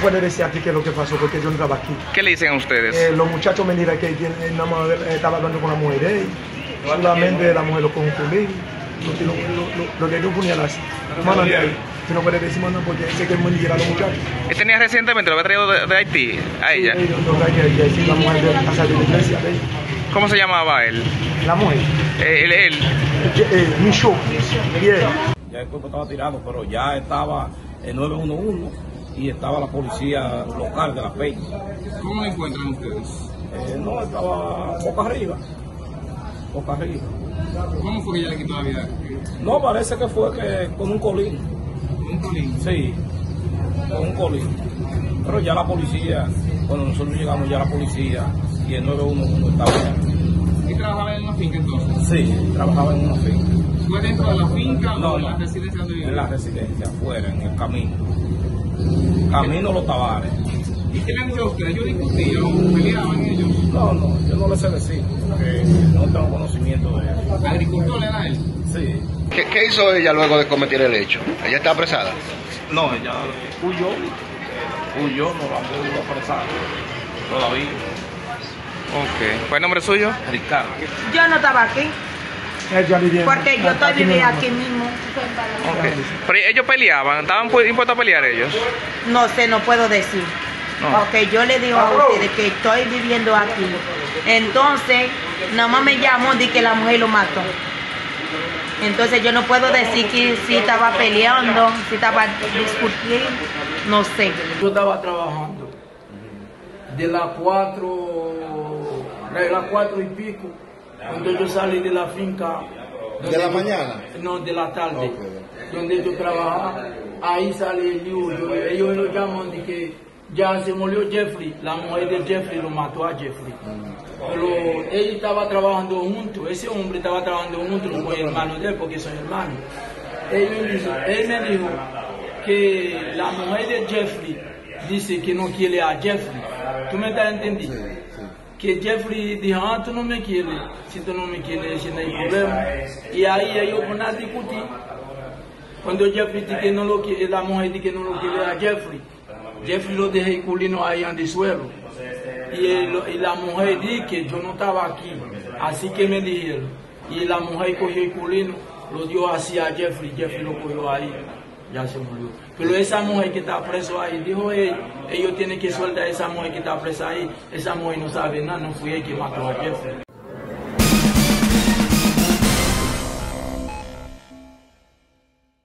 yo no puedo decir aquí qué es lo que pasó porque yo no estaba aquí. ¿Qué le dicen a ustedes? Eh, los muchachos me dirán que eh, eh, estaba hablando con la mujer de él. Solamente la mujer lo confundí. Lo, lo, lo, lo, lo le dio un puñal así. Mano de ahí. Yo no puedo decir más nada porque sé que me dijera a los muchachos. Él tenía recientemente, lo había traído de, de Haití a ella. Sí, ellos no traen que- que decir la mujer de casa de la iglesia de ella. ¿Cómo se llamaba él? La mujer. Eh, él, él. Eh, eh, Micho. Yeah. Ya el cuerpo estaba tirado, pero ya estaba el 911 y estaba la policía local de la PEI. ¿Cómo lo encuentran ustedes? Eh, no, estaba boca arriba. Boca arriba. ¿Cómo fue que ella le quitó la vida? No, parece que fue que con un colín. Un colín. Sí, con un colín. Pero ya la policía, cuando nosotros llegamos ya la policía y el 911 estaba allá. ¿Y trabajaba en una finca entonces? Sí, trabajaba en una finca. ¿Fue dentro de la finca No, o en la residencia donde vivía? En la residencia, afuera, en el camino. Camino Los Tavares. ¿Y qué han a ustedes? ¿Ellos discutían o peleaban ellos? No, no, yo no le sé decir, porque no tengo conocimiento de eso. ¿Agricultor era él? Sí. ¿Qué, qué hizo ella luego de cometer el hecho? ¿Ella está apresada? No, ella huyó, huyó, no la pudo apresar todavía. Ok. ¿Cuál es el nombre suyo? Ricardo. Yo no estaba aquí. Porque yo estoy viviendo aquí mismo. Ok. Pero ellos peleaban, estaban pu- impuestos a pelear ellos. No sé, no puedo decir. No. Ok, yo le digo a ustedes que estoy viviendo aquí. Entonces, nada más me llamó de que la mujer lo mató. Entonces yo no puedo decir que si estaba peleando, si estaba discutiendo, no sé. Yo estaba trabajando de las cuatro, de las cuatro y pico, cuando yo salí de la finca. ¿De la mañana? No, de la tarde, Ok. donde yo trabajaba. Ahí salí el lío, yo- ellos lo llaman de que ya se murió Jeffrey, la mujer de Jeffrey lo mató a Jeffrey. Pero él estaba trabajando juntos, ese hombre estaba trabajando juntos con el hermano de él, porque son hermanos. Él me dijo, él me dijo que la mujer de Jeffrey dice que no quiere a Jeffrey. ¿Tú me estás entendiendo? Que Jeffrey dijo, ah, tú no me quieres, si tú no me quieres, si no hay problema. Y ahí ellos van a discutir. Cuando Jeffrey dice que no lo quiere, la mujer dice que no lo quiere a Jeffrey, Jeffrey lo deja el culino ahí en el suelo. Y, el- y la mujer dice que yo no estaba aquí, así que me dijeron. Y la mujer cogió el culino, lo dio así a Jeffrey, Jeffrey lo cogió ahí, ya se murió. Pero esa mujer que está preso ahí, dijo él, ellos tienen que soltar a esa mujer que está presa ahí, esa mujer no sabe nada, no fui él que mató a Jeffrey.